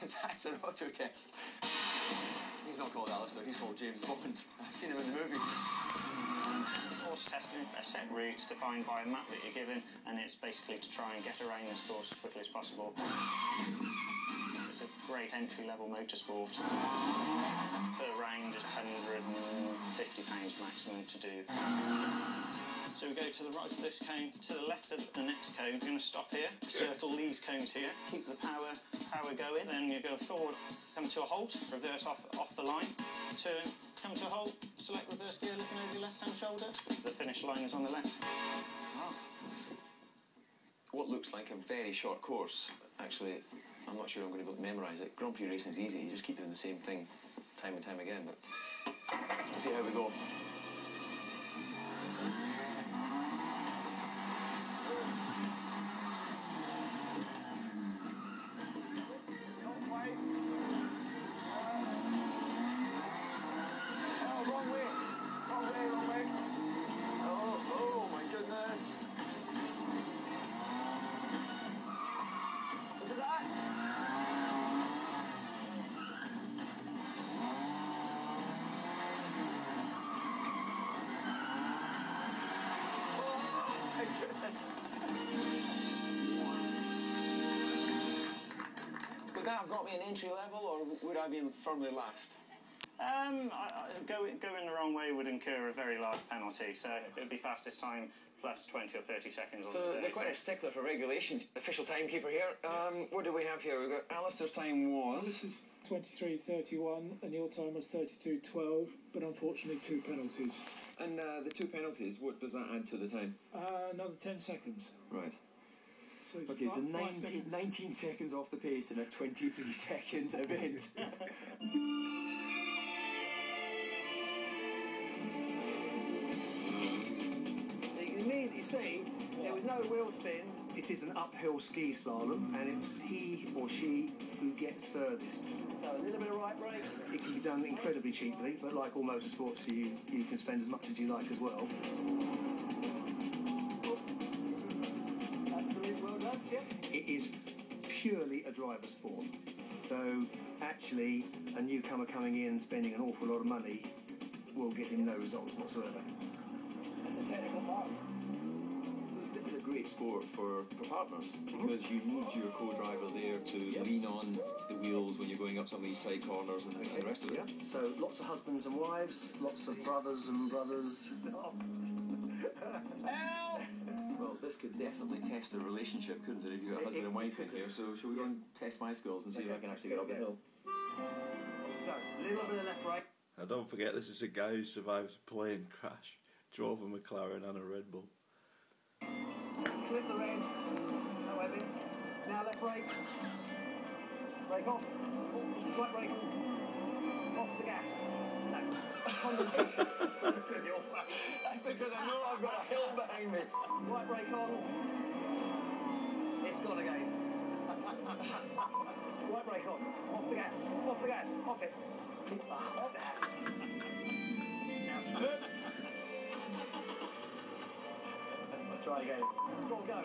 That's an auto test. He's not called Alistair, he's called James Bond. I've seen him in the movies. Course testing a set route defined by a map that you're given, and it's basically to try and get around this course as quickly as possible. It's a great entry level motorsport. Per round is £150 maximum to do. So we go to the right of this cone, to the left of the next cone. We're going to stop here, circle these cones here, keep the power power going. Then you go forward, come to a halt, reverse off off the line, turn, come to a halt, select reverse gear, looking over your left hand shoulder. The finish line is on the left. Ah. What looks like a very short course, actually, I'm not sure I'm going to be able to memorise it. Grand Prix is easy, you just keep doing the same thing time and time again, but see how we go. Have got me an entry level or would I be firmly last? Um, I, I, go, going the wrong way would incur a very large penalty, so it would be fastest time plus 20 or 30 seconds on So the day. they're quite a stickler for regulations. Official timekeeper here. Um, what do we have here? We've got Alistair's time was. This is 23.31 and your time was 32.12, but unfortunately two penalties. And uh, the two penalties, what does that add to the time? Uh, another 10 seconds. Right. So Okay, so 19, seconds. 19 seconds off the pace in a 23 second event. You can immediately see there was no wheel spin. It is an uphill ski slalom, and it's he or she who gets furthest. So a little bit of right brake. It can be done incredibly cheaply, but like all motorsports, you you can spend as much as you like as well. It is purely a driver sport. So actually, a newcomer coming in spending an awful lot of money will get him no results whatsoever. That's a technical part. this is a great sport for, for partners mm-hmm. because you need your co-driver there to lean on the wheels when you're going up some of these tight corners and the rest of it. Yeah. So lots of husbands and wives, lots of brothers and brothers. Well, this could definitely test a relationship, couldn't it, if you've got a husband it- and wife it in here? So, shall we go and test my skills and see if I can actually get up the hill? So a little bit of left right. Now, don't forget, this is a guy who survived a plane crash, drove a McLaren and a Red Bull. Clip the red. No heavy. Now left brake. Brake off. Right brake. Off the gas. No. Condensation. Because I know I've got a hill behind me. right brake on. It's gone again. right brake on. Off the gas. Off the gas. Off it. Oops. Try again. Go, go.